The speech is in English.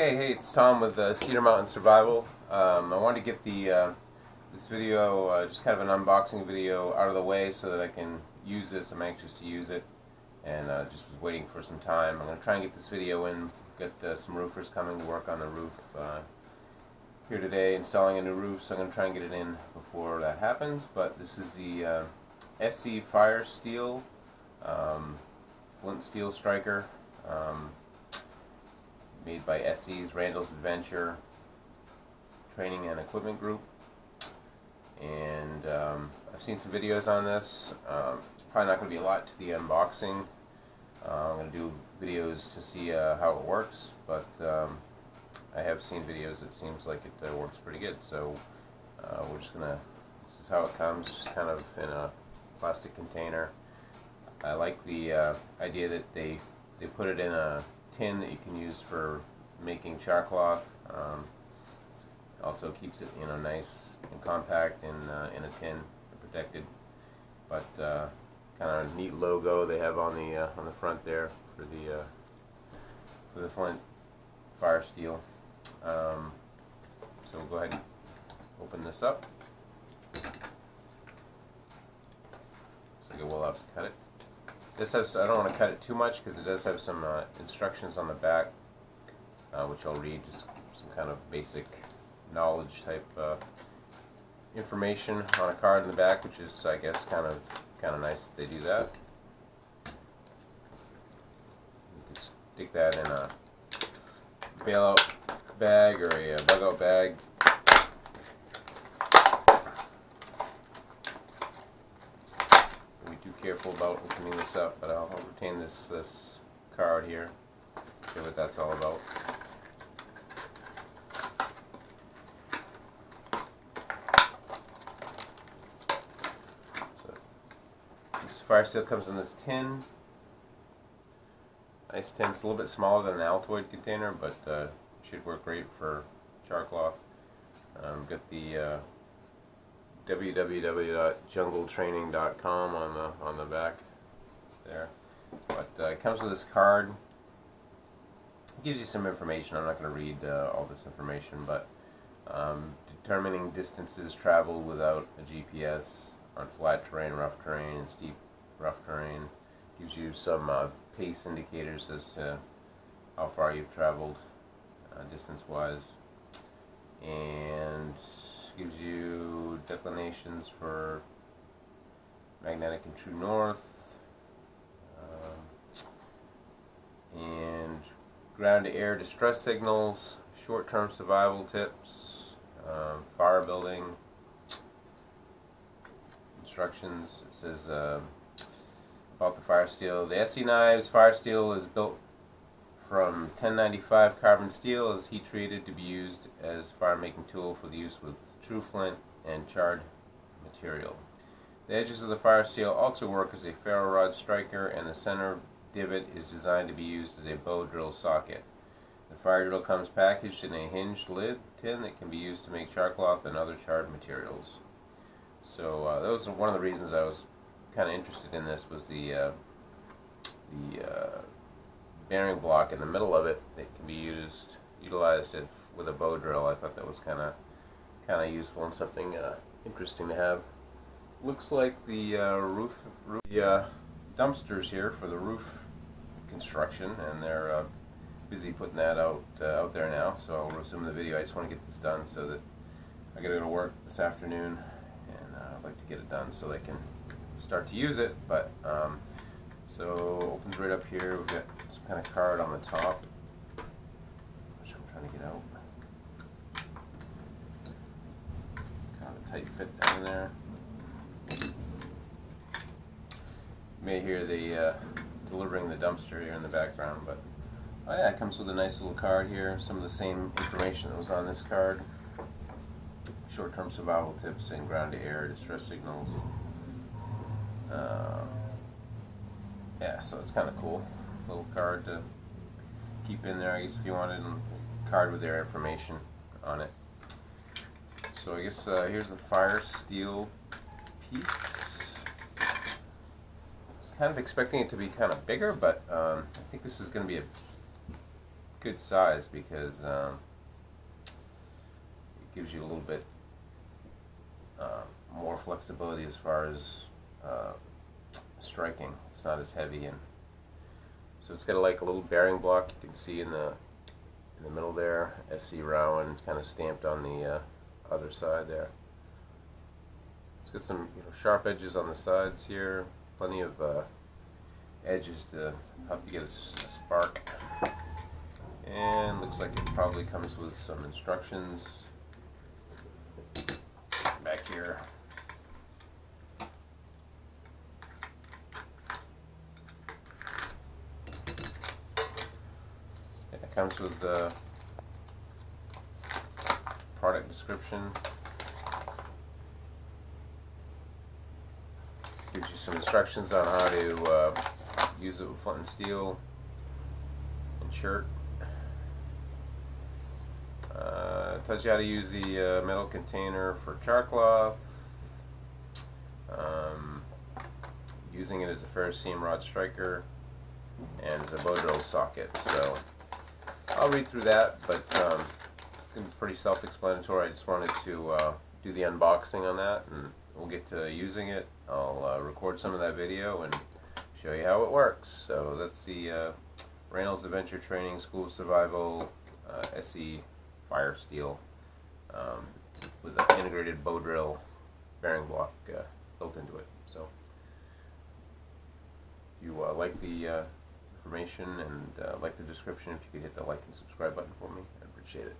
Okay, hey, it's Tom with uh, Cedar Mountain Survival. Um, I wanted to get the uh, this video, uh, just kind of an unboxing video, out of the way so that I can use this. I'm anxious to use it, and uh, just was waiting for some time. I'm going to try and get this video in. Get uh, some roofers coming to work on the roof uh, here today, installing a new roof. So I'm going to try and get it in before that happens. But this is the ESEE Fire Steel um, Flint Steel Striker. Um, made by ESEE's Randall's Adventure Training and Equipment Group. And um, I've seen some videos on this. Um, it's probably not going to be a lot to the unboxing. Uh, I'm going to do videos to see uh, how it works, but um, I have seen videos that seems like it uh, works pretty good. So uh, we're just going to, this is how it comes, just kind of in a plastic container. I like the uh, idea that they, they put it in a tin that you can use for making char cloth. Um, also keeps it you know nice and compact in uh, in a tin, protected. But uh, kind of neat logo they have on the uh, on the front there for the uh, for the Flint Fire Steel. Um, so we'll go ahead and open this up. Looks like we'll have to cut it. This has, I don't want to cut it too much because it does have some uh, instructions on the back, uh, which I'll read, just some kind of basic knowledge type uh, information on a card in the back, which is, I guess, kind of kind of nice that they do that. You can stick that in a bailout bag or a, a bug-out bag too careful about opening this up, but I'll, retain this this card here. See what that's all about. So, fire steel comes in this tin. Nice tin. It's a little bit smaller than an Altoid container, but uh, should work great for char cloth. Um, got the uh, www.jungletraining.com on the on the back there. But uh, it comes with this card. It gives you some information. I'm not going to read uh, all this information, but um, determining distances traveled without a GPS on flat terrain, rough terrain, and steep rough terrain gives you some uh, pace indicators as to how far you've traveled uh, distance-wise, and declinations for magnetic and true north, um, and ground to air distress signals, short term survival tips, um, fire building instructions. It says uh, about the fire steel. The ESEE knives fire steel is built from 1095 carbon steel is heat treated to be used as fire making tool for the use with true flint, and charred material. The edges of the fire steel also work as a ferro rod striker and the center divot is designed to be used as a bow drill socket. The fire drill comes packaged in a hinged lid tin that can be used to make char cloth and other charred materials. So uh, that was one of the reasons I was kind of interested in this was the uh, the uh, bearing block in the middle of it that can be used utilized it with a bow drill. I thought that was kind of kind of useful and something uh, interesting to have. Looks like the uh, roof, roof the, uh, dumpsters here for the roof construction, and they're uh, busy putting that out uh, out there now. So I'll resume the video. I just want to get this done so that I got to go to work this afternoon, and I'd like to get it done so they can start to use it. But um, so opens right up here. We've got some kind of card on the top, which I'm trying to get out. Tight fit down there. You may hear the uh, delivering the dumpster here in the background, but oh yeah, it comes with a nice little card here. Some of the same information that was on this card. Short-term survival tips and ground-to-air distress signals. Uh, yeah, so it's kind of cool. Little card to keep in there, I guess, if you wanted a card with their information on it. So I guess uh, here's the fire steel piece. I was kind of expecting it to be kind of bigger, but um, I think this is going to be a good size because um, it gives you a little bit uh, more flexibility as far as uh, striking. It's not as heavy and so it's got a, like a little bearing block you can see in the in the middle there. ESEE Rowan kind of stamped on the uh, other side there. It's got some you know, sharp edges on the sides here, plenty of uh, edges to help you get a spark. And looks like it probably comes with some instructions back here. It comes with the product description. Gives you some instructions on how to uh, use it with flint and steel and chert. Uh, tells you how to use the uh, metal container for char cloth. Um, using it as a ferrocerium rod striker and as a bow drill socket. So I'll read through that, but um, pretty self-explanatory. I just wanted to uh, do the unboxing on that, and we'll get to using it. I'll uh, record some of that video and show you how it works. So that's the uh, Reynolds Adventure Training School Survival uh, ESEE Fire Steel um, with an integrated bow drill bearing block uh, built into it. So if you uh, like the information and like the description, if you could hit the like and subscribe button for me, I'd appreciate it.